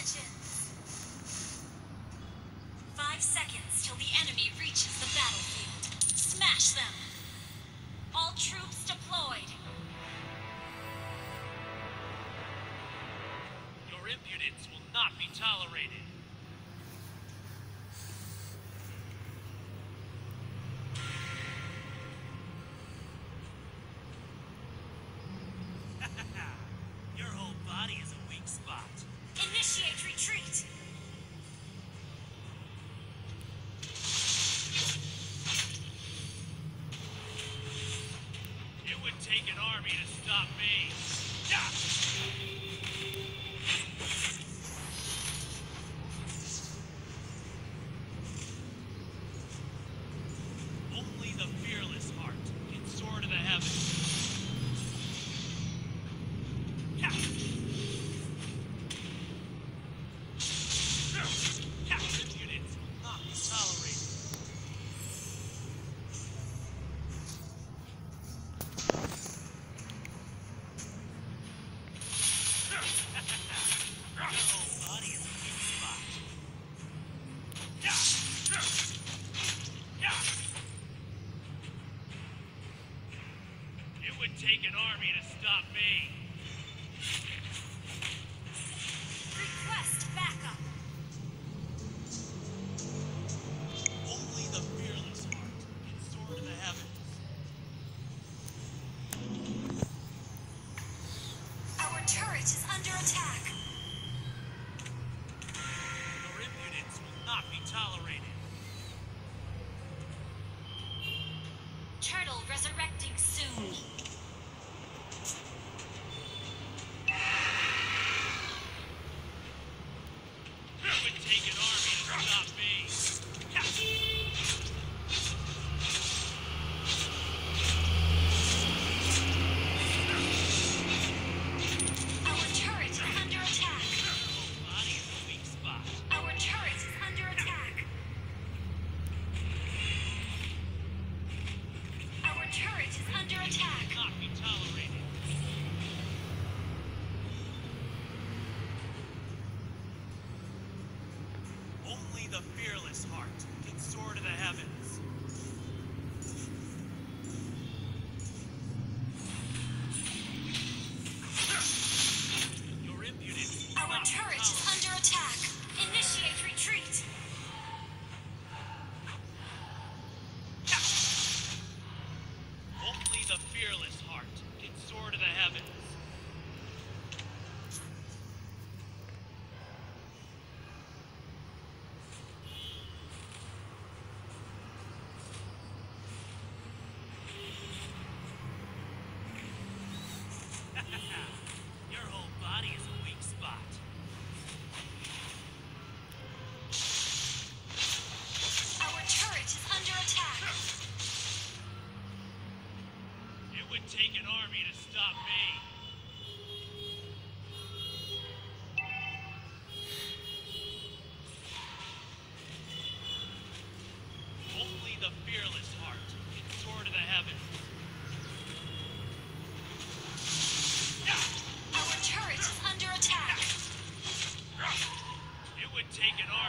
Legends. Five seconds till the enemy reaches the battlefield. Smash them. All troops deployed. Your impudence will not be tolerated.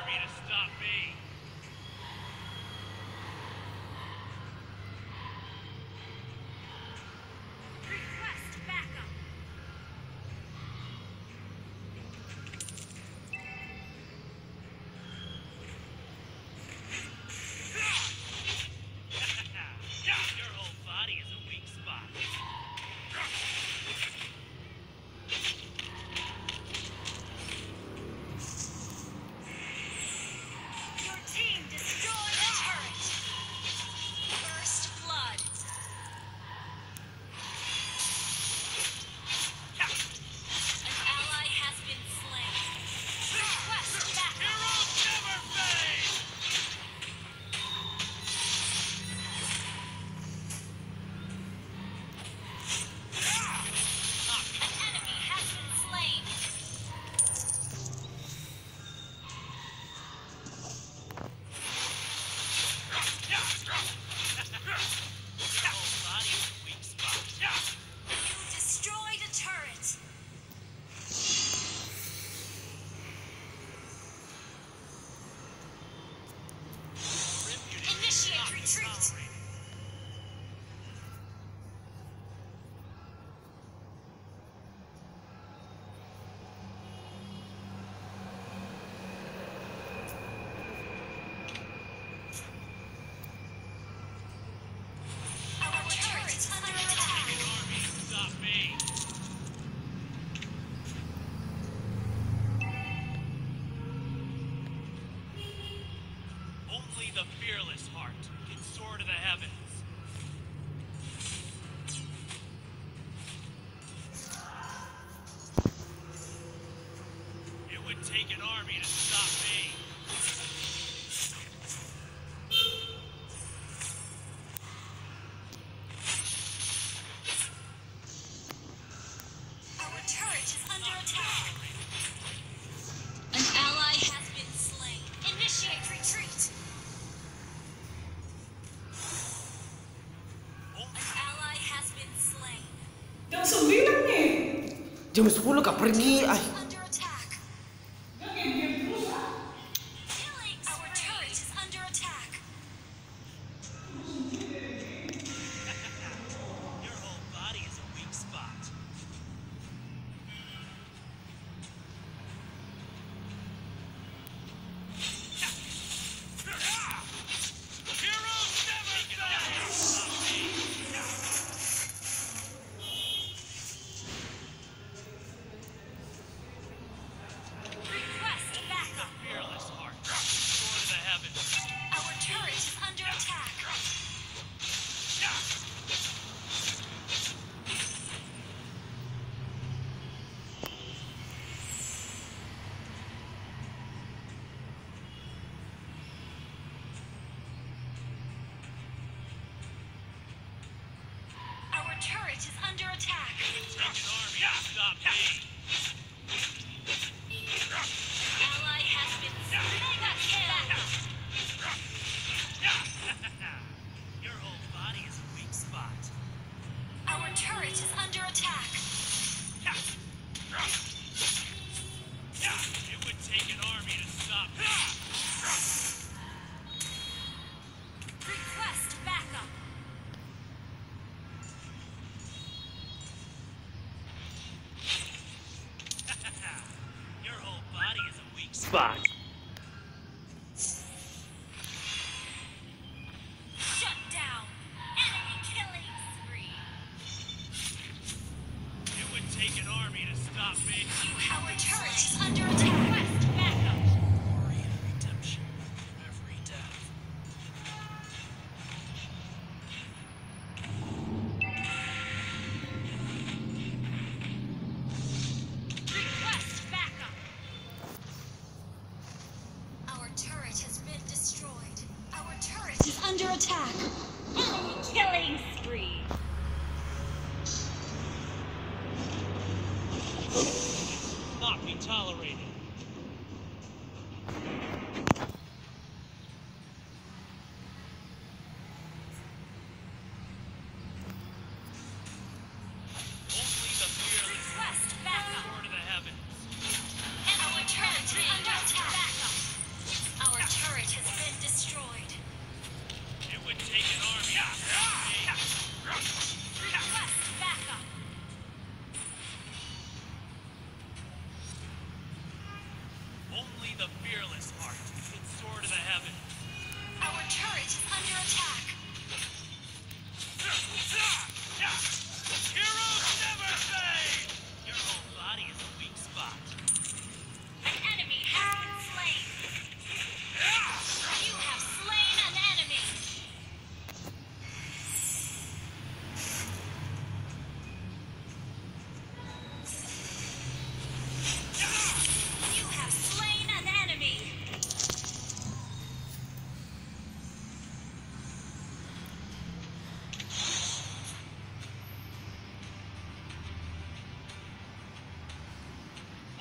Harry to stop me. jam 10 kau pergi. Ay. spot.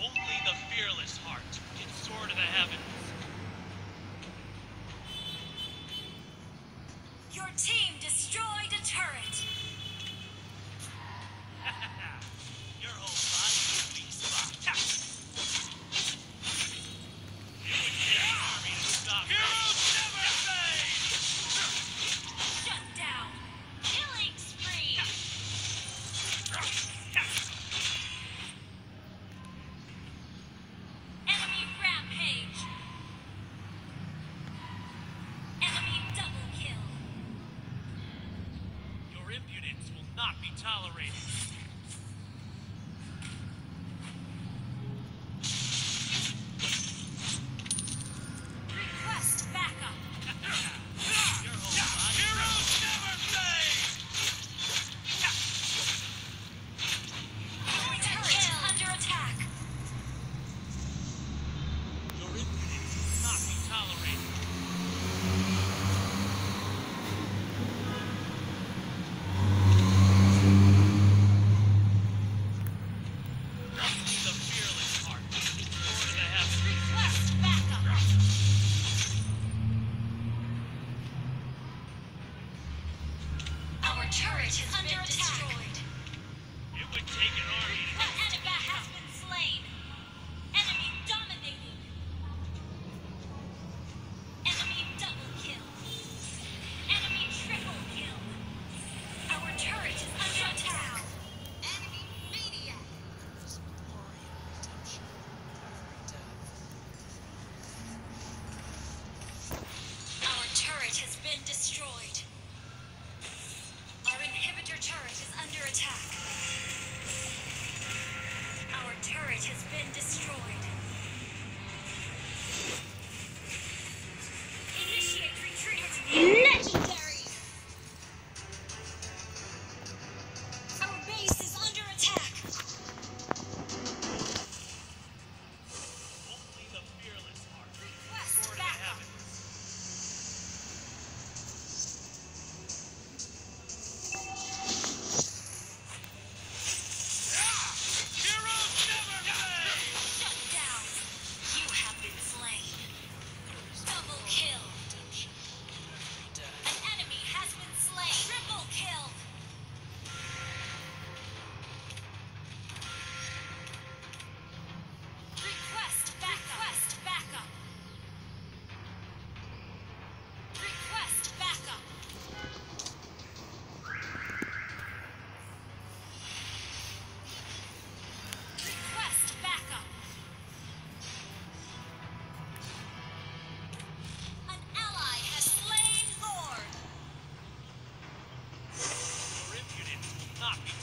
Only the fearless heart can soar to the heavens. Your team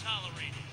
tolerated.